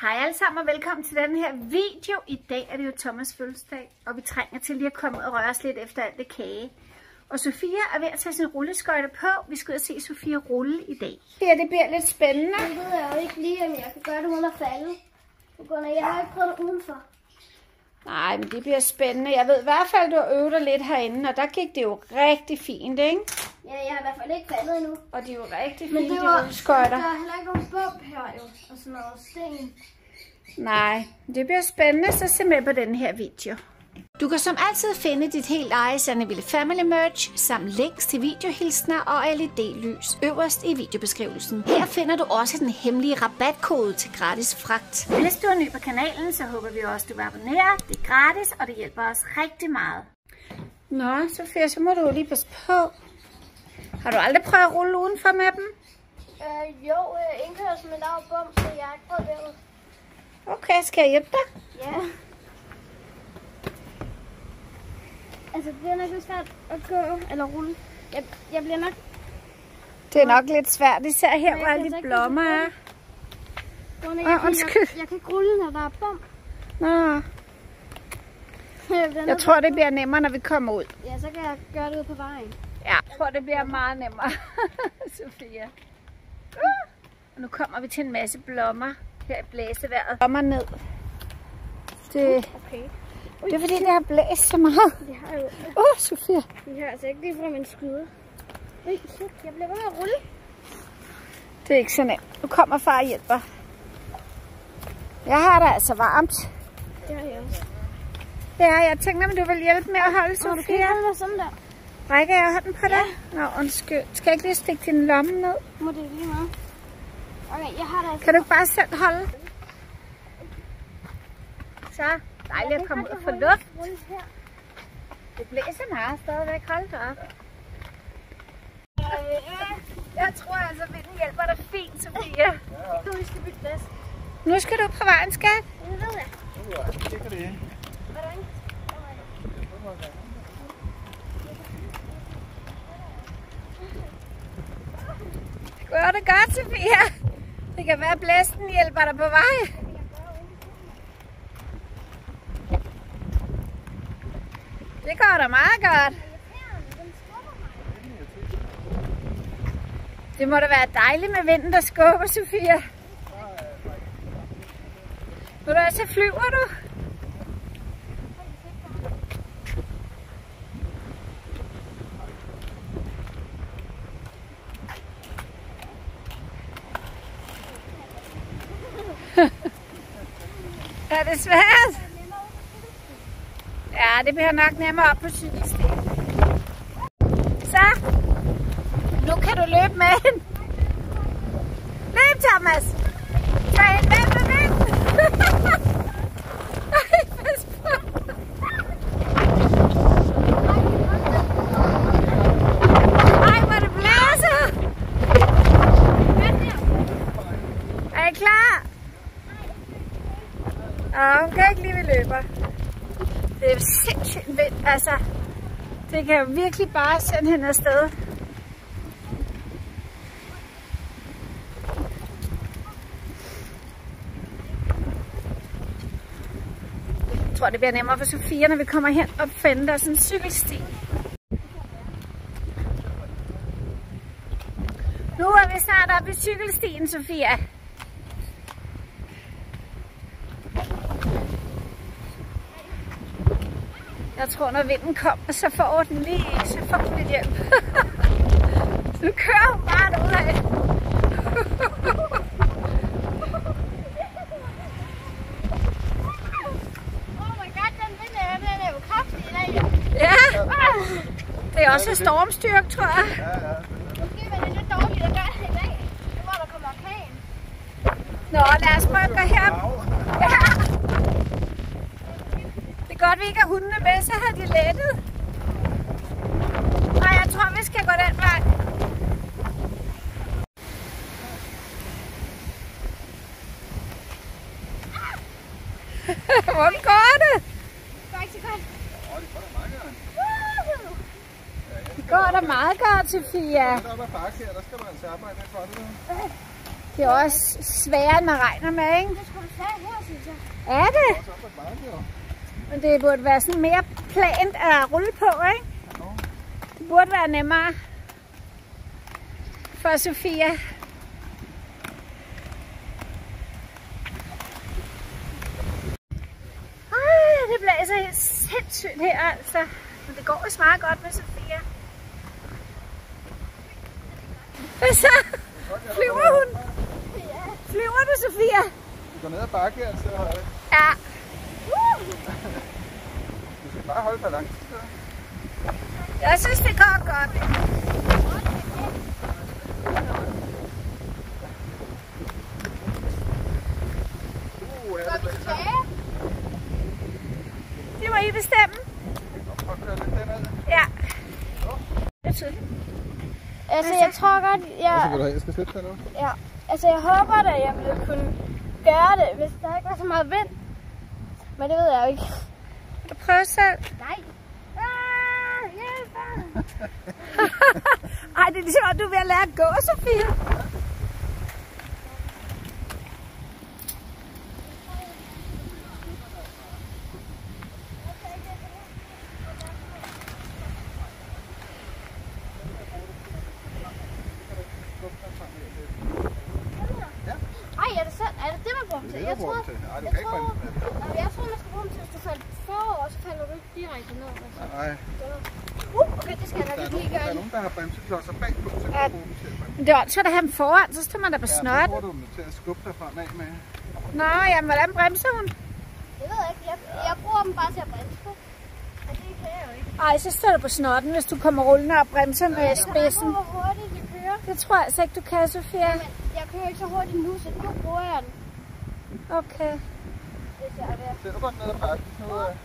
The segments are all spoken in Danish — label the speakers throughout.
Speaker 1: Hej alle sammen og velkommen til den her video. I dag er det jo Thomas fødselsdag, og vi trænger til lige at komme ud og røre os lidt efter alt det kage. Og Sofia er ved at tage sin rulleskøjter på. Vi skal ud og se Sofia rulle i dag. Ja, det bliver lidt spændende.
Speaker 2: Jeg ved jeg jo ikke lige, om jeg kan gøre det uden at falde. På grund af, jeg har ikke prøvet det udenfor.
Speaker 1: Nej, men det bliver spændende. Jeg ved i hvert fald, du har øvet dig lidt herinde, og der gik det jo rigtig fint, ikke?
Speaker 2: Ja, jeg har i hvert fald ikke faldet endnu.
Speaker 1: Og de er jo rigtig
Speaker 2: Men
Speaker 1: fine,
Speaker 2: det
Speaker 1: de
Speaker 2: var,
Speaker 1: rulleskøjter.
Speaker 2: der er heller ikke nogen bump her jo, og sådan noget sten.
Speaker 1: Nej, det bliver spændende, så se med på den her video. Du kan som altid finde dit helt eget Sanneville Family Merch samt links til videohilsner og LED-lys øverst i videobeskrivelsen. Her finder du også den hemmelige rabatkode til gratis fragt. Hvis du er ny på kanalen, så håber vi også, du vil abonnere. Det er gratis, og det hjælper os rigtig meget. Nå, Sofia, så må du lige passe på. Har du aldrig prøvet at rulle udenfor med dem?
Speaker 2: Øh, jo, øh, indkørsel med lav bump, så jeg har ikke prøvet det.
Speaker 1: Okay, skal jeg hjælpe dig?
Speaker 2: Ja. Altså, det er nok lidt svært at gå eller rulle. Jeg, jeg bliver nok...
Speaker 1: Det er nok lidt svært, især her, hvor alle de blommer er. Åh, undskyld.
Speaker 2: jeg, jeg kan ikke rulle, når der er bump.
Speaker 1: Nå,
Speaker 2: Jeg, bliver
Speaker 1: jeg tror, det bliver nemmere, når vi kommer ud.
Speaker 2: Ja, så kan jeg gøre det ude på vejen.
Speaker 1: Ja, jeg tror, det bliver meget nemmere, Sofia. Uh, og nu kommer vi til en masse blommer her i blæsevejret. Blommer ned. Det,
Speaker 2: Okay.
Speaker 1: det er fordi, det har blæst så meget.
Speaker 2: Det har jo...
Speaker 1: Åh, uh, Sofia.
Speaker 2: Det her altså ikke lige fra min skyde. Shit, jeg bliver ved med at rulle.
Speaker 1: Det er ikke så nemt. Nu kommer far og hjælper. Jeg har det altså varmt.
Speaker 2: Det har jeg også.
Speaker 1: Ja, jeg tænkte, om du vil hjælpe med at holde
Speaker 2: Nå, du kan
Speaker 1: Sofia.
Speaker 2: holde dig sådan der.
Speaker 1: Rækker jeg hånden på dig? Nå, undskyld. Skal jeg ikke lige stikke din lomme ned?
Speaker 2: Må det lige meget. Okay, jeg har det altså.
Speaker 1: Kan du ikke bare selv holde? Så dejligt at komme ud og få luft. Det blæser meget stadigvæk. Hold da op. Jeg tror altså, at vinden hjælper dig fint, Sofia.
Speaker 2: Nu vi skal bytte plads.
Speaker 1: Nu skal du på vejen, skat.
Speaker 2: Det ved jeg. Hvordan?
Speaker 1: Gør det godt, Sofia. Det kan være, at blæsten hjælper dig på vej. Det går da meget godt. Det må da være dejligt med vinden, der skubber, Sofia. Ved du hvad, så flyver du. Er det svært? Ja, det bliver nok nemmere op på cykelstien. Så, nu kan du løbe med hende. Løb, Thomas! Tag hende med med vinden! Ej, pas på. Ej, hvor det blæser! Er I klar? Ja, hun kan ikke lide, vi løber. Det er altså. Det kan jo virkelig bare sende hende afsted. Jeg tror, det bliver nemmere for Sofia, når vi kommer hen og finder der sådan en cykelsti. Nu er vi snart oppe i cykelstien, Sofia. Jeg tror, når vinden kommer, så får den lige, så får hun lidt hjælp. nu kører hun bare derudad.
Speaker 2: Oh den er, den
Speaker 1: ja, det er også stormstyrke, tror jeg.
Speaker 2: Måske var det lidt dårligt at gøre det i dag. Nu var der kommer orkan.
Speaker 1: Nå, lad os prøve at gå her. Ja. Det godt, vi ikke har hundene med, så har de lettet. Og jeg tror, vi skal gå den vej. Hvordan går det?
Speaker 2: Det går ikke så godt.
Speaker 1: Det går da meget godt, Sofia.
Speaker 3: Der er bakke her, der skal man altså arbejde lidt for det.
Speaker 1: Det er også sværere, end man regner med, ikke?
Speaker 2: Det skulle svært her, synes jeg.
Speaker 1: Er det?
Speaker 3: Så er det meget, jo.
Speaker 1: Men det burde være sådan mere plant at rulle på, ikke? Det burde være nemmere for Sofia. Ej, det blæser helt sindssygt her, altså. Men det går også meget godt med Sofia. Hvad så? Flyver hun? Flyver du, Sofia?
Speaker 3: Du går ned ad bakke, altså.
Speaker 1: Ja.
Speaker 3: Skal bare holde balancen.
Speaker 1: Jeg synes, det går godt.
Speaker 3: Uh, er det
Speaker 1: må I bestemme. Ja. Er.
Speaker 2: Altså, jeg tror godt, jeg,
Speaker 3: jeg skal slippe dig nu.
Speaker 2: ja, altså, jeg håber da, jeg ville kunne gøre det, hvis der ikke var så meget vind. Men det ved jeg jo ikke.
Speaker 1: Vil du prøve selv?
Speaker 2: Nej. Ah, hjælp mig.
Speaker 1: Ej, det er ligesom, at du er ved at lære at gå, Sofia.
Speaker 2: Ej, er det sådan? Er det det, man bruger dem til?
Speaker 3: Det er
Speaker 2: Jeg
Speaker 3: det, du bruger
Speaker 2: troede,
Speaker 3: dem til. Nej, du
Speaker 2: jeg. Nå, jeg troede, man skulle bruge dem til, hvis du faldt forover, så falder du ikke direkte ned. Altså.
Speaker 3: Nej,
Speaker 2: Uh, okay, det skal jeg
Speaker 3: der er,
Speaker 2: nok lige
Speaker 3: der
Speaker 2: gøre.
Speaker 3: er nogen, der har bremseklodser bagpå, så kan
Speaker 1: Ja.
Speaker 3: du bruge dem til at
Speaker 1: er at have dem foran, så står man der på
Speaker 3: Ja, så
Speaker 1: snot.
Speaker 3: bruger du dem til at skubbe dig fremad med.
Speaker 1: Nå, jamen, hvordan bremser hun?
Speaker 2: Det ved jeg ikke. Jeg, jeg bruger dem bare til at bremse på. Men det kan jeg jo ikke.
Speaker 1: Ej, så står du på snotten, hvis du kommer rullende og bremser med
Speaker 2: Jeg
Speaker 1: spidsen.
Speaker 2: hvor hurtigt jeg kører.
Speaker 1: Det tror jeg altså ikke, du kan, Sofia.
Speaker 2: Men jeg kører ikke så hurtigt nu, så nu bruger jeg den,
Speaker 1: Okay.
Speaker 2: Hvis jeg er ved at
Speaker 3: Ser du godt ned ad bakken? Nu, øh,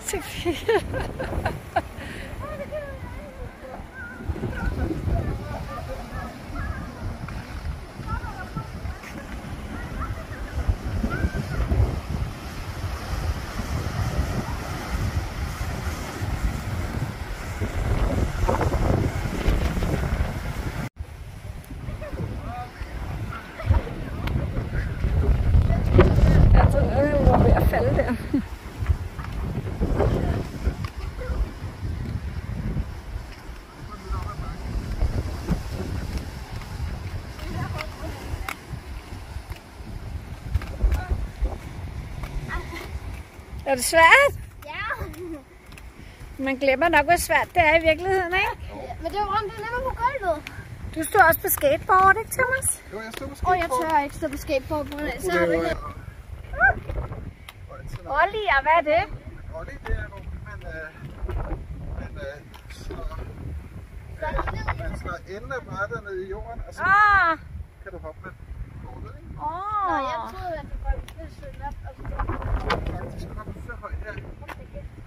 Speaker 1: Sofia. Jeg tror, jeg var ved at falde der. Er det svært?
Speaker 2: Ja.
Speaker 1: Man glemmer nok, hvor svært det er i virkeligheden, ikke?
Speaker 2: Men det var bare, det er nemmere på gulvet.
Speaker 1: Du står også på skateboard, ikke Thomas?
Speaker 3: jo, jeg står på
Speaker 2: Åh, jeg
Speaker 3: skateboard.
Speaker 2: tør ikke stå på skateboard på grund af, så
Speaker 3: Det
Speaker 2: har
Speaker 3: er
Speaker 2: vi det.
Speaker 3: noget.
Speaker 1: Olli, og hvad er det?
Speaker 3: Ollie, det er nogle, man, øh, man øh, slår, øh, man slår enden af brættet ned i jorden, og så
Speaker 1: Åh,
Speaker 3: kan du hoppe med ikke?
Speaker 2: Nå, jeg
Speaker 1: åh.
Speaker 2: troede, at det var lidt sødt op. Og så
Speaker 3: Faktisk så højt her.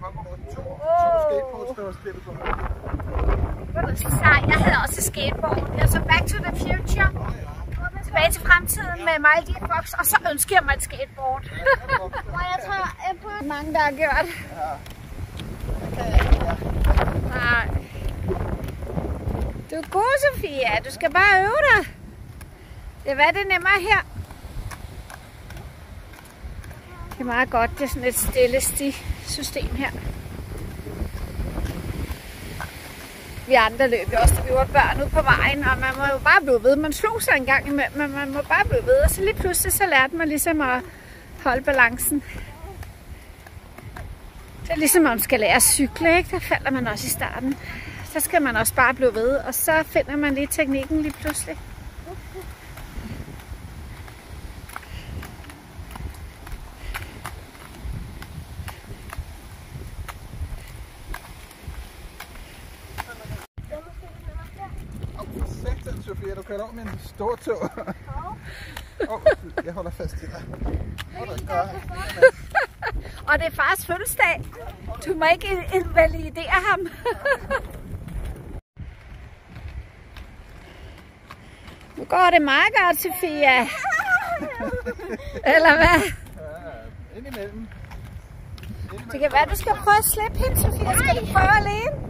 Speaker 3: Hoppe over to, to
Speaker 1: Åh.
Speaker 3: skateboards, der var spillet på.
Speaker 1: Hvor er du sej. Jeg havde også skateboard. Jeg så Back to the Future. Tilbage til fremtiden med Miley Fox, og så ønsker jeg mig et skateboard.
Speaker 2: Og jeg tror, jeg prøver...
Speaker 1: Mange, der har gjort. Nej. Du er god, Sofia. Du skal bare øve dig. Det var det nemmere her. Det er meget godt. Det er sådan et stille sti-system her. Vi andre løb også, da vi var børn ude på vejen, og man må jo bare blive ved. Man slog sig en gang imellem, men man må bare blive ved. Og så lige pludselig så lærte man ligesom at holde balancen. Det er ligesom, når man skal lære at cykle, ikke? Der falder man også i starten. Så skal man også bare blive ved, og så finder man lige teknikken lige pludselig.
Speaker 3: Kørte over min store tog. Åh, jeg holder fast i dig.
Speaker 1: Og det er fars fødselsdag. Du må ikke invalidere ham. nu går det meget godt, Sofia. Eller hvad?
Speaker 3: Ja, indimellem.
Speaker 1: Det kan være, du skal prøve at slippe hende, Sofia. Skal du prøve alene?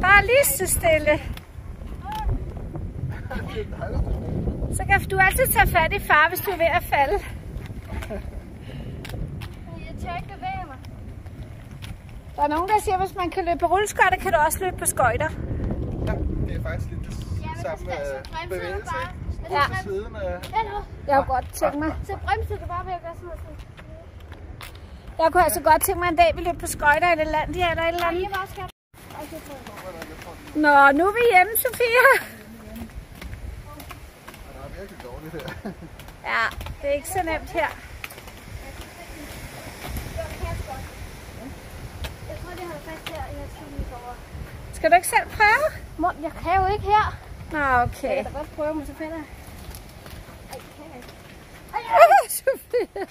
Speaker 1: Bare lige så stille. Så kan du altid tage fat i far, hvis du er ved at falde.
Speaker 2: Jeg tør ikke bevæge mig.
Speaker 1: Der er nogen, der siger, at hvis man kan løbe på rulleskøjter, kan du også løbe på skøjter.
Speaker 3: Ja, det er faktisk lidt det
Speaker 2: Ja,
Speaker 3: samme
Speaker 2: så skal-
Speaker 3: øh,
Speaker 2: så bremser du
Speaker 3: bevægelse.
Speaker 1: Ja.
Speaker 3: På siden.
Speaker 2: Hallo.
Speaker 1: Jeg kunne godt tænke mig.
Speaker 2: Så bremser du bare ved at gøre sådan noget.
Speaker 1: Jeg kunne altså godt tænke mig en dag, vi løb på skøjter i det land, de er der et eller andet. Nå, nu er vi hjemme, Sofia.
Speaker 3: Dårligt her.
Speaker 1: Ja, det er ikke så nemt her.
Speaker 2: Jeg. Jeg tror, det holder fast her. Jeg over.
Speaker 1: Skal du ikke selv prøve?
Speaker 2: Mor, jeg kan jo ikke her.
Speaker 1: Nå,
Speaker 2: Jeg
Speaker 1: okay.
Speaker 2: kan da godt prøve, men så falder jeg. Ej, det kan jeg ikke.
Speaker 1: Sofia.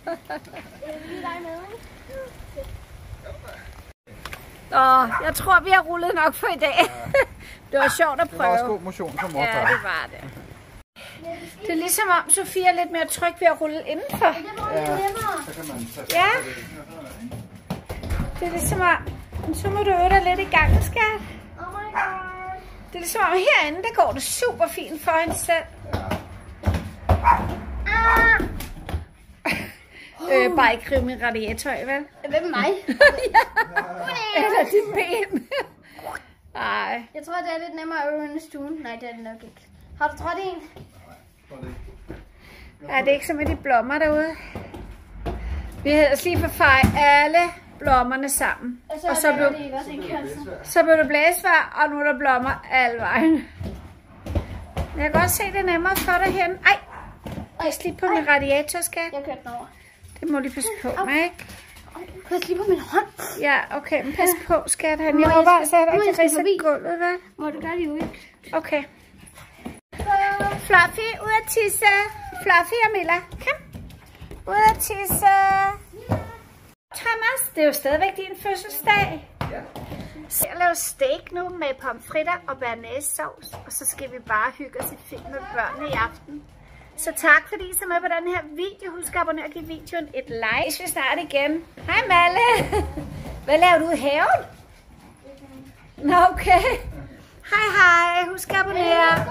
Speaker 2: Det er lige dig med, ikke?
Speaker 1: Nå, jeg tror, vi har rullet nok for i dag. det var sjovt at
Speaker 3: Det var også
Speaker 1: prøve.
Speaker 3: god motion for mor
Speaker 1: Ja, det var det. Det er ligesom om Sofia er lidt mere tryg ved at rulle indenfor.
Speaker 2: Det var lidt nemmere.
Speaker 3: Så kan man tage
Speaker 1: Ja.
Speaker 3: det
Speaker 1: er ligesom om, så må du øve dig lidt i gang, skat.
Speaker 2: Oh my god.
Speaker 1: Det er ligesom om herinde, der går det super fint for hende selv.
Speaker 2: Ah!
Speaker 1: Øh, bare ikke rive min radiator af, vel?
Speaker 2: Hvem mig?
Speaker 1: Eller dit ben. Ej.
Speaker 2: Jeg tror, det er lidt nemmere at øve end i stuen. Nej, det er det nok ikke. Har du trådt i en?
Speaker 3: Det.
Speaker 1: Ja, det er ikke som med de blommer derude. Vi havde ellers lige forfejet alle blommerne sammen. Og så blev,
Speaker 2: også en kasse.
Speaker 1: så blev det blæsvær, og nu er der blommer alle vejen. Men jeg kan godt se, det er nemmere for dig hen. Ej, pas lige på min radiator, skat.
Speaker 2: Jeg kørte den over.
Speaker 1: Det må lige passe på med, ikke?
Speaker 2: Pas lige på min hånd.
Speaker 1: Ja, okay, men pas på, skat. Han. Jeg håber
Speaker 2: skal-
Speaker 1: altså, at jeg ikke
Speaker 2: skal
Speaker 1: ridser gulvet, vel?
Speaker 2: Må du gøre det ikke?
Speaker 1: Okay. Fluffy, ud at tisse. Fluffy og Milla, kom. Ud at tisse. Thomas, det er jo stadigvæk din fødselsdag.
Speaker 3: Ja.
Speaker 1: Så jeg laver steak nu med pomfritter og bernæssauce, og så skal vi bare hygge os i film med børnene i aften. Så tak fordi I så med på den her video. Husk at abonnere og give videoen et like. Vi snart igen. Hej Malle. Hvad laver du i haven? Nå okay. Hej hej. Husk at abonnere.